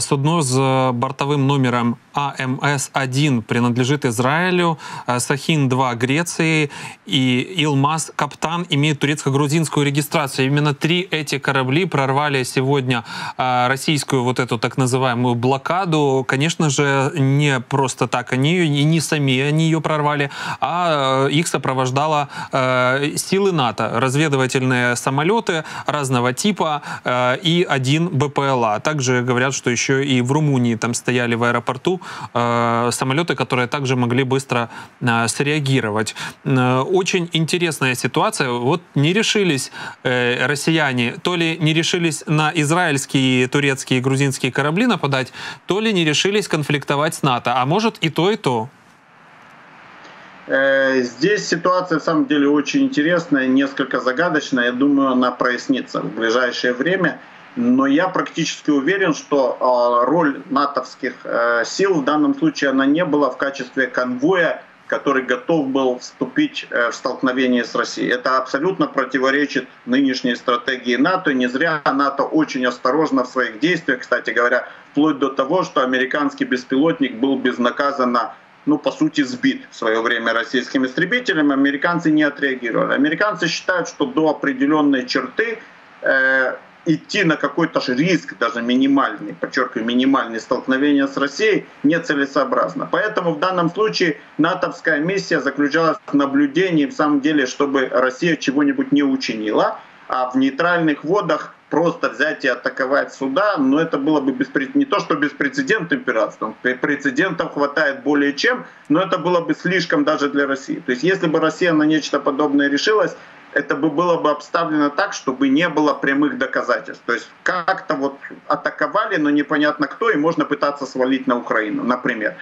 Судно с бортовым номером АМС-1 принадлежит Израилю, э, Сахин-2 Греции и Илмаз Каптан имеет турецко-грузинскую регистрацию. Именно три эти корабли прорвали сегодня э, российскую вот эту так называемую блокаду. Конечно же, не просто так они и не сами они ее прорвали, а э, их сопровождала силы НАТО, разведывательные самолеты разного типа и один БПЛА. Также говорят, что еще и в Румынии там стояли в аэропорту э, самолеты, которые также могли быстро э, среагировать. Э, очень интересная ситуация. Вот не решились э, россияне, то ли не решились на израильские, турецкие, грузинские корабли нападать, то ли не решились конфликтовать с НАТО. А может и то, и то. Э, здесь ситуация, в самом деле, очень интересная, несколько загадочная. Я думаю, она прояснится в ближайшее время но я практически уверен, что а, роль натовских э, сил в данном случае она не была в качестве конвоя, который готов был вступить э, в столкновение с Россией. Это абсолютно противоречит нынешней стратегии НАТО. Не зря НАТО очень осторожно в своих действиях, кстати говоря, вплоть до того, что американский беспилотник был безнаказанно ну, по сути, сбит в свое время российским истребителем, американцы не отреагировали. Американцы считают, что до определенной черты э, идти на какой-то риск, даже минимальный, подчеркиваю, минимальный столкновение с Россией нецелесообразно. Поэтому в данном случае натовская миссия заключалась в наблюдении, в самом деле, чтобы Россия чего-нибудь не учинила, а в нейтральных водах просто взять и атаковать суда, но это было бы беспред... не то, что беспрецедентным пиратством, прецедентов хватает более чем, но это было бы слишком даже для России. То есть если бы Россия на нечто подобное решилась, это бы было бы обставлено так, чтобы не было прямых доказательств. То есть как-то вот атаковали, но непонятно кто, и можно пытаться свалить на Украину, например.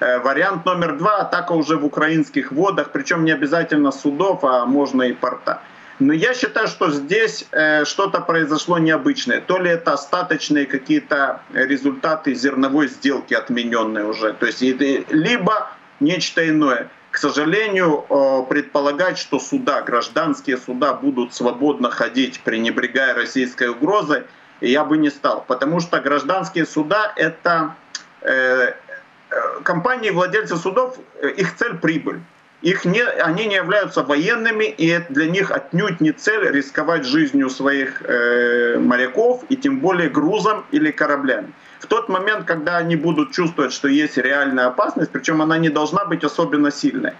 Э, вариант номер два – атака уже в украинских водах, причем не обязательно судов, а можно и порта. Но я считаю, что здесь э, что-то произошло необычное. То ли это остаточные какие-то результаты зерновой сделки, отмененные уже. То есть либо нечто иное к сожалению, э, предполагать, что суда, гражданские суда будут свободно ходить, пренебрегая российской угрозой, я бы не стал. Потому что гражданские суда — это э, э, компании, владельцы судов, их цель — прибыль. Их не, они не являются военными, и для них отнюдь не цель рисковать жизнью своих э, моряков, и тем более грузом или кораблями в тот момент, когда они будут чувствовать, что есть реальная опасность, причем она не должна быть особенно сильной,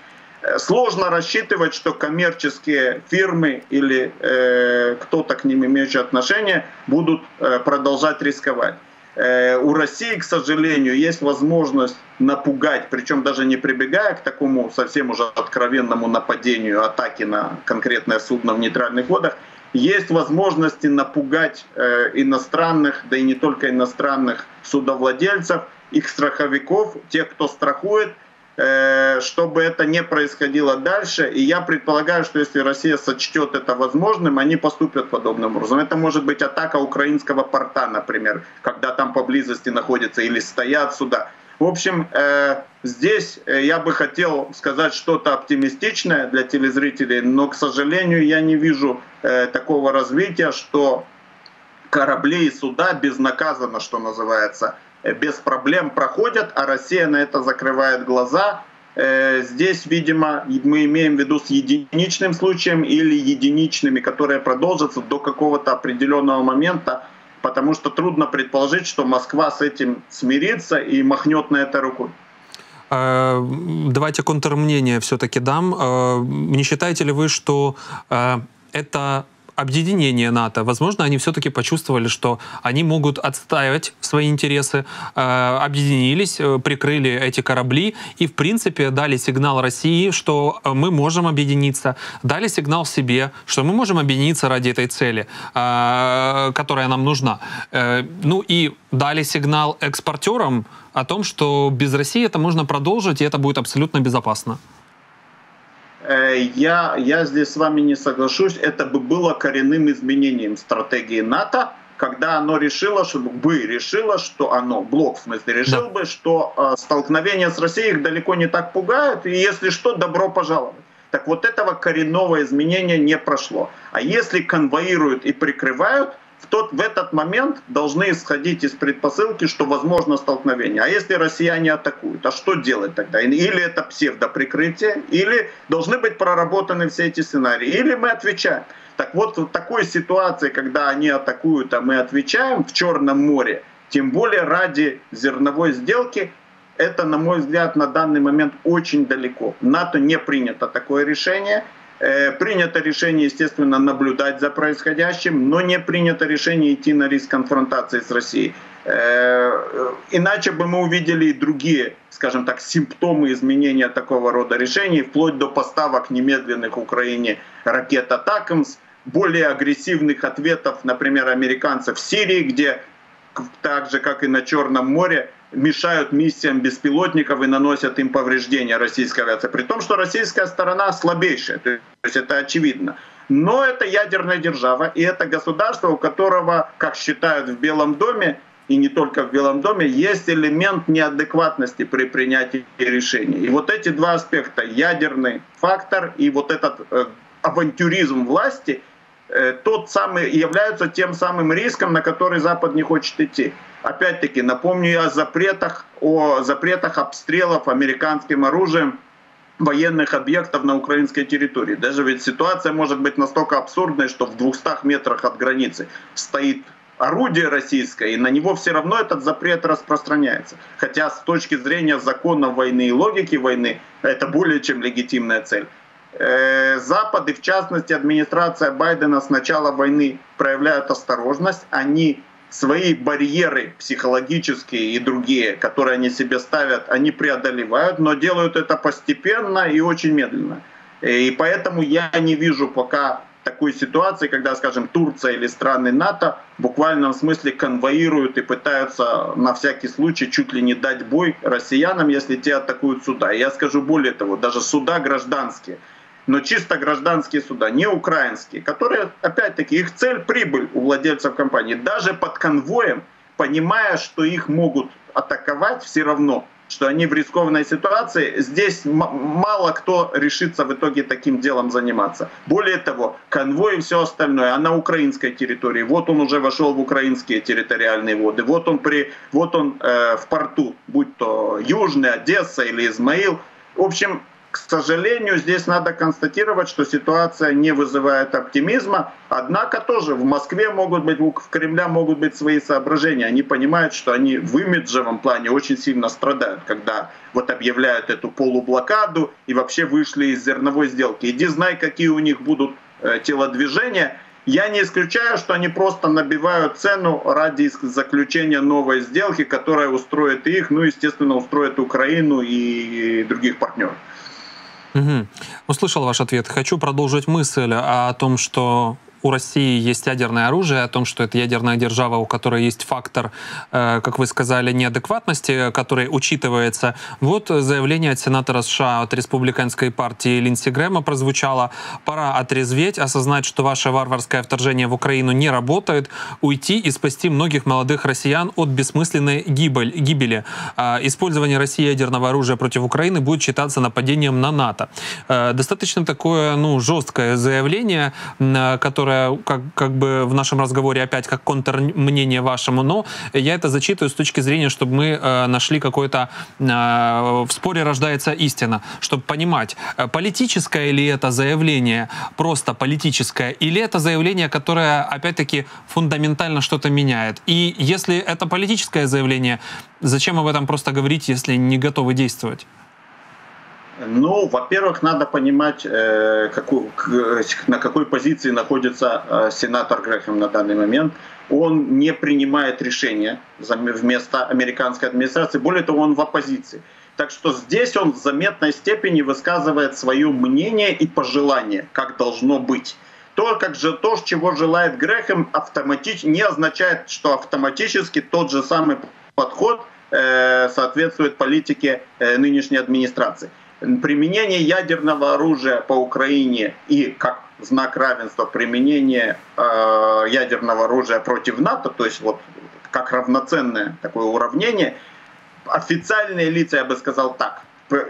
э, сложно рассчитывать, что коммерческие фирмы или э, кто-то к ним имеющий отношение будут э, продолжать рисковать. Э, у России, к сожалению, есть возможность напугать, причем даже не прибегая к такому совсем уже откровенному нападению, атаки на конкретное судно в нейтральных водах, есть возможности напугать э, иностранных, да и не только иностранных судовладельцев, их страховиков, тех, кто страхует, чтобы это не происходило дальше. И я предполагаю, что если Россия сочтет это возможным, они поступят подобным образом. Это может быть атака украинского порта, например, когда там поблизости находятся или стоят суда. В общем, э, здесь э, я бы хотел сказать что-то оптимистичное для телезрителей, но, к сожалению, я не вижу э, такого развития, что корабли и суда безнаказанно, что называется, без проблем проходят, а Россия на это закрывает глаза. Здесь, видимо, мы имеем в виду с единичным случаем или единичными, которые продолжатся до какого-то определенного момента, потому что трудно предположить, что Москва с этим смирится и махнет на это рукой. Э, давайте контрмнение все-таки дам. Э, не считаете ли вы, что э, это объединение НАТО, возможно, они все-таки почувствовали, что они могут отстаивать свои интересы, э, объединились, э, прикрыли эти корабли и, в принципе, дали сигнал России, что мы можем объединиться, дали сигнал себе, что мы можем объединиться ради этой цели, э, которая нам нужна. Э, ну и дали сигнал экспортерам о том, что без России это можно продолжить, и это будет абсолютно безопасно. Э, я, я здесь с вами не соглашусь. Это бы было коренным изменением стратегии НАТО, когда оно решило, чтобы бы решило, что оно, блок в смысле, решил да. бы, что э, столкновение с Россией их далеко не так пугают, и если что, добро пожаловать. Так вот этого коренного изменения не прошло. А если конвоируют и прикрывают, в, тот, в этот момент должны исходить из предпосылки, что возможно столкновение. А если россияне атакуют, а что делать тогда? Или это псевдоприкрытие, или должны быть проработаны все эти сценарии, или мы отвечаем. Так вот, в такой ситуации, когда они атакуют, а мы отвечаем в Черном море, тем более ради зерновой сделки, это, на мой взгляд, на данный момент очень далеко. НАТО не принято такое решение. Э, принято решение, естественно, наблюдать за происходящим, но не принято решение идти на риск конфронтации с Россией. Э, иначе бы мы увидели и другие, скажем так, симптомы изменения такого рода решений, вплоть до поставок немедленных Украине ракет «Атакамс», более агрессивных ответов, например, американцев в Сирии, где так же, как и на Черном море, мешают миссиям беспилотников и наносят им повреждения российской авиации. При том, что российская сторона слабейшая, то есть это очевидно. Но это ядерная держава, и это государство, у которого, как считают в Белом доме, и не только в Белом доме, есть элемент неадекватности при принятии решений. И вот эти два аспекта, ядерный фактор и вот этот э, авантюризм власти, э, тот самый, являются тем самым риском, на который Запад не хочет идти. Опять-таки, напомню я о запретах, о запретах обстрелов американским оружием военных объектов на украинской территории. Даже ведь ситуация может быть настолько абсурдной, что в 200 метрах от границы стоит орудие российское, и на него все равно этот запрет распространяется. Хотя с точки зрения закона войны и логики войны, это более чем легитимная цель. Э, Запад и в частности администрация Байдена с начала войны проявляют осторожность. Они свои барьеры психологические и другие, которые они себе ставят, они преодолевают, но делают это постепенно и очень медленно. И поэтому я не вижу пока такой ситуации, когда, скажем, Турция или страны НАТО в буквальном смысле конвоируют и пытаются на всякий случай чуть ли не дать бой россиянам, если те атакуют суда. Я скажу более того, даже суда гражданские – но чисто гражданские суда, не украинские, которые, опять-таки, их цель — прибыль у владельцев компании. Даже под конвоем, понимая, что их могут атаковать все равно, что они в рискованной ситуации, здесь мало кто решится в итоге таким делом заниматься. Более того, конвой и все остальное, а на украинской территории, вот он уже вошел в украинские территориальные воды, вот он, при, вот он э, в порту, будь то Южный, Одесса или Измаил. В общем, к сожалению, здесь надо констатировать, что ситуация не вызывает оптимизма. Однако тоже в Москве могут быть, в Кремля могут быть свои соображения. Они понимают, что они в имиджевом плане очень сильно страдают, когда вот объявляют эту полублокаду и вообще вышли из зерновой сделки. Иди знай, какие у них будут э, телодвижения. Я не исключаю, что они просто набивают цену ради заключения новой сделки, которая устроит их, ну, естественно, устроит Украину и других партнеров. Угу. Услышал ваш ответ. Хочу продолжить мысль о том, что у России есть ядерное оружие, о том, что это ядерная держава, у которой есть фактор, э, как вы сказали, неадекватности, который учитывается. Вот заявление от сенатора США от республиканской партии Линдси Грэма прозвучало. Пора отрезветь, осознать, что ваше варварское вторжение в Украину не работает, уйти и спасти многих молодых россиян от бессмысленной гибель, гибели. Э, использование России ядерного оружия против Украины будет считаться нападением на НАТО. Э, достаточно такое ну, жесткое заявление, которое которое как, как бы в нашем разговоре опять как контрмнение вашему, но я это зачитываю с точки зрения, чтобы мы э, нашли какое-то... Э, в споре рождается истина, чтобы понимать, э, политическое ли это заявление, просто политическое, или это заявление, которое, опять-таки, фундаментально что-то меняет. И если это политическое заявление, зачем об этом просто говорить, если не готовы действовать? Ну, во-первых, надо понимать, э, на какой позиции находится э, сенатор Грэхэм на данный момент. Он не принимает решения вместо американской администрации. Более того, он в оппозиции. Так что здесь он в заметной степени высказывает свое мнение и пожелание, как должно быть. То, как же, то чего желает Грэхэм, автоматически не означает, что автоматически тот же самый подход э, соответствует политике нынешней администрации применение ядерного оружия по Украине и как знак равенства применение э, ядерного оружия против НАТО, то есть вот как равноценное такое уравнение, официальные лица, я бы сказал так,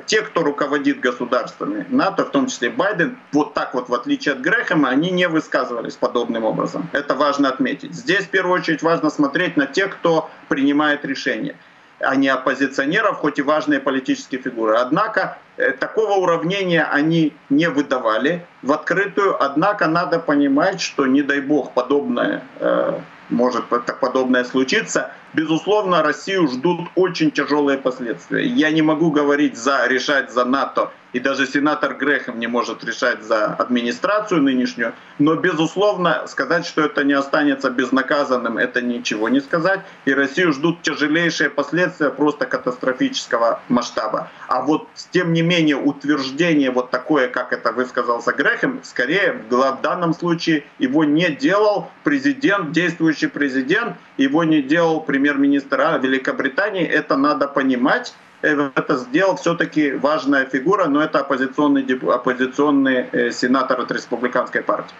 те, кто руководит государствами НАТО, в том числе Байден, вот так вот, в отличие от Грэхэма, они не высказывались подобным образом. Это важно отметить. Здесь в первую очередь важно смотреть на тех, кто принимает решения а не оппозиционеров, хоть и важные политические фигуры. Однако такого уравнения они не выдавали в открытую. Однако надо понимать, что не дай бог подобное э, может подобное случиться. Безусловно, Россию ждут очень тяжелые последствия. Я не могу говорить за решать за НАТО и даже сенатор Грехом не может решать за администрацию нынешнюю, но, безусловно, сказать, что это не останется безнаказанным, это ничего не сказать, и Россию ждут тяжелейшие последствия просто катастрофического масштаба. А вот, тем не менее, утверждение вот такое, как это высказался Грехом, скорее, в данном случае его не делал президент, действующий президент, его не делал премьер-министр Великобритании, это надо понимать, Э, это сделал все-таки важная фигура, но это оппозиционный, оппозиционный э, сенатор от республиканской партии.